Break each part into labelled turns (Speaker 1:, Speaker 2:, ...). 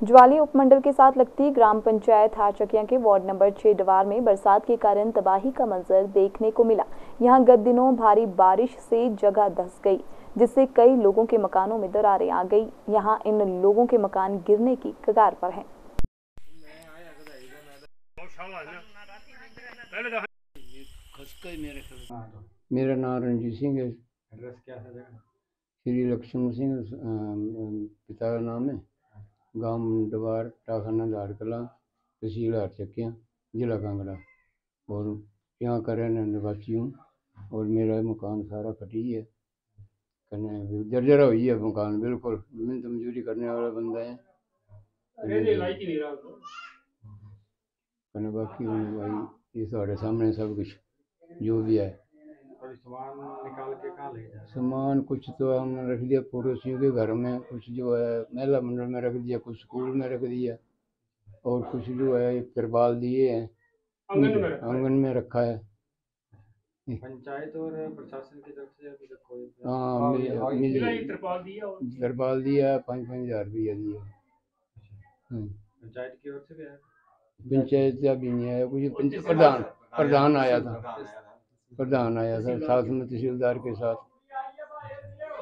Speaker 1: ज्वाली उपमंडल के साथ लगती ग्राम पंचायत हारचकिया के वार्ड नंबर छह डवार में बरसात के कारण तबाही का मंजर देखने को मिला। यहाँ गत दिनों भारी बारिश से जगह धस गई जिससे कई लोगों के मकानों में दरारें आ गई। यहाँ इन लोगों के मकान गिरने की कगार पर हैं।
Speaker 2: मेरा नाम रणजीत सिंह है।
Speaker 3: एड्रेस क्या जगह?
Speaker 2: श्री लक्ष्मण सिंह पिता का नाम है। गाँव मुंडवार टाखाना लाड़कला तहसील हारचकियाँ जिला कांगड़ा। और यहाँ का रहने निवासी हूँ और मेरा मकान सारा फटी है कने जर्जरा हुई है मकान बिल्कुल। मिहनत मजदूरी करने वाला बंदा है कने बाकी भाई ये साढ़े सामने सब कुछ जो भी है।
Speaker 3: और सामान निकाल के कहाँ ले जाए
Speaker 2: सामान कुछ तो हमने रख दिया पड़ोसियों के घर में कुछ जो है महिला मंडल में रख दिया कुछ स्कूल में रख दिया और कुछ जो है तिरपाल दिए हैं। आँगन में रखा है।
Speaker 3: पंचायत और प्रशासन की तरफ़ से अभी तक कोई
Speaker 2: हाँ मिल- मिल
Speaker 4: तिरपाल दिया
Speaker 2: तिरपाल दिया पाँच पाँच हज़ार रुपया दिया। हम्म।
Speaker 3: पंचायत की ओर से भी है
Speaker 2: पंचायत से अभी नहीं आया कुछ प्रधान प्रधान आया था। प्रधान आया था साथ में तहसीलदार के साथ।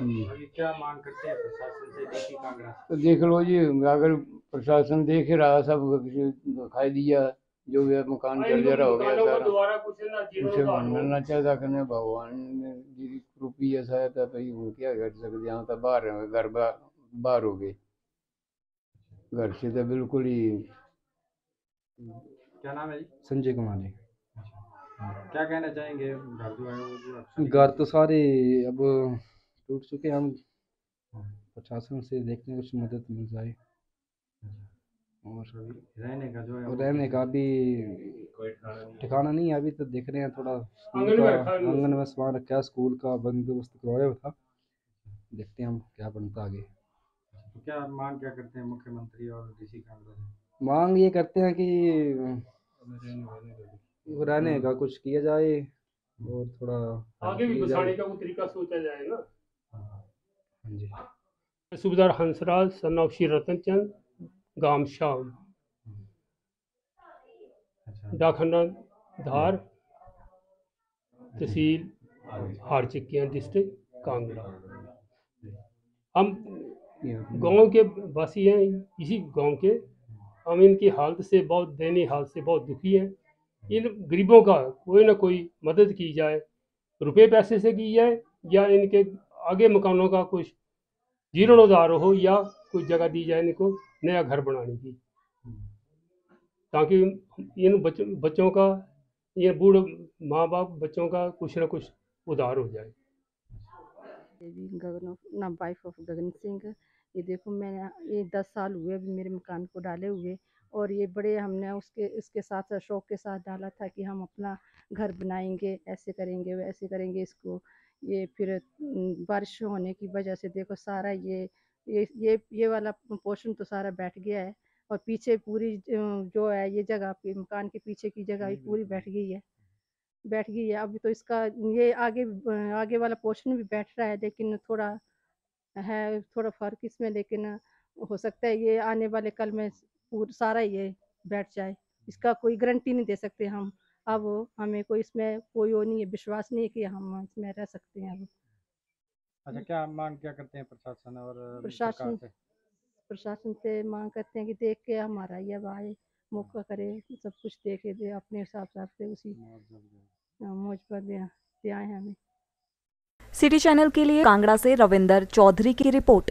Speaker 2: हम्म।
Speaker 3: क्या मांग करते हैं प्रशासन से?
Speaker 2: तो देख लो जी अगर प्रशासन देख रहा सब दिखाई दिया जो भी मकान जर्जरा हो गया सारा। उसे
Speaker 4: ज़ीरो
Speaker 2: मनना चाहता कहने भगवान ने जी रुपी ऐसा है तो भाई हम क्या कर सकते यहाँ तो बाहर है, घर बाहर हो गए। घर से तो बिल्कुल ही
Speaker 3: क्या नाम है जी?
Speaker 5: संजय कुमार जी।
Speaker 3: क्या कहना चाहेंगे? घर जो है वो
Speaker 5: घर तो सारे अब टूट चुके हम प्रशासन से देखते हैं कुछ मदद मिल जाए। और
Speaker 3: रहने का जो है
Speaker 5: और रहने का अभी ठिकाना नहीं है। अभी तो देख रहे हैं थोड़ा स्कूल
Speaker 4: आँगन में
Speaker 5: का
Speaker 4: रखा है
Speaker 5: आँगन में सामान रखा है स्कूल का बंदोबस्त करवाया हुआ था। देखते हैं हम क्या बनता आगे।
Speaker 3: तो क्या मांग क्या करते हैं मुख्यमंत्री और डीसी कांगड़ा से
Speaker 5: मांग ये करते हैं कि रहने का कुछ किया जाए और थोड़ा
Speaker 4: आगे भी
Speaker 5: जाए।
Speaker 4: का वो तरीका सोचा जाए ना?
Speaker 5: हाँ। जी।
Speaker 4: सूबेदार हंसराज सन ऑफ़ श्री रतन चंद गाँव शाह
Speaker 3: अच्छा।
Speaker 4: डाखना धार तहसील हारचिकियाँ डिस्ट्रिक्ट कांगड़ा। हम गाँव के वासी हैं इसी गाँव के। हम इनकी हालत से बहुत दयनीय हालत से बहुत दुखी हैं। इन गरीबों का कोई ना कोई मदद की जाए, रुपए पैसे से की जाए, या इनके आगे मकानों का कुछ जीर्णोद्धार हो, या कुछ जगह दी जाए इनको नया घर बनाने की। ताकि इन बच्चों बच्चों का, ये बूढ़ माँ बाप बच्चों का कुछ ना कुछ उधार हो जाए।
Speaker 6: गगन नाम वाइफ ऑफ़ गगन सिंह। ये देखो मैंने ये दस साल हुए अभी मेरे मकान को डाले हुए। और ये बड़े हमने उसके इसके साथ शौक के साथ डाला था कि हम अपना घर बनाएँगे ऐसे करेंगे वैसे करेंगे इसको। ये फिर बारिश होने की वजह से देखो सारा ये ये ये ये वाला पोर्शन तो सारा बैठ गया है और पीछे पूरी जो है ये जगह मकान के पीछे की जगह भी पूरी बैठ गई है। बैठ गई है। अभी तो इसका ये आगे आगे वाला पोर्शन भी बैठ रहा है लेकिन थोड़ा है थोड़ा फ़र्क इसमें लेकिन हो सकता है ये आने वाले कल में सारा ये बैठ जाए। इसका कोई गारंटी नहीं दे सकते हम। अब हमें कोई इसमें कोई वो नहीं है विश्वास नहीं है कि हम इसमें रह सकते हैं अब।
Speaker 3: अच्छा क्या मांग क्या करते हैं प्रशासन और
Speaker 6: प्रशासन
Speaker 3: से?
Speaker 6: प्रशासन से मांग करते हैं कि देख के हमारा ये अब आए मौका करे सब कुछ देखे दे अपने हिसाब से उसी मौज पर दे। दे आए हमें।
Speaker 1: सिटी चैनल के लिए कांगड़ा से रविंदर चौधरी की रिपोर्ट।